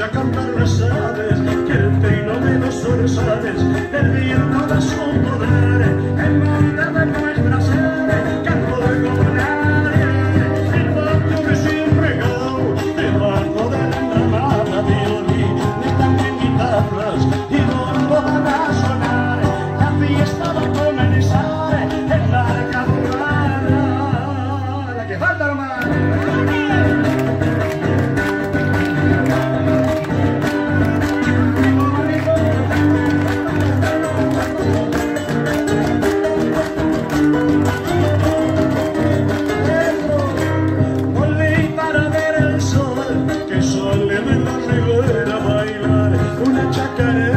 escucha cantar las aves, que el trino de los zorzales, el viento da su poder, el monte de nuestra sede, canto como nadie, el voto que siempre gao, debajo de la enramada violín, están en guitarras ver el